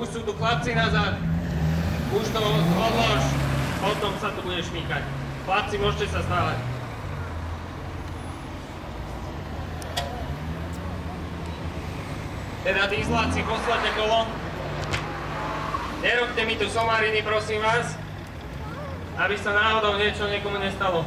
Už sú tu chlapci nazad. Už to odlož. Potom sa tu budeš šmýkať. Chlapci, môžete sa stávať. Teda tí zláci, kolo. Nerobte mi tu somariny, prosím vás, aby sa náhodou niečo niekomu nestalo.